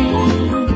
情。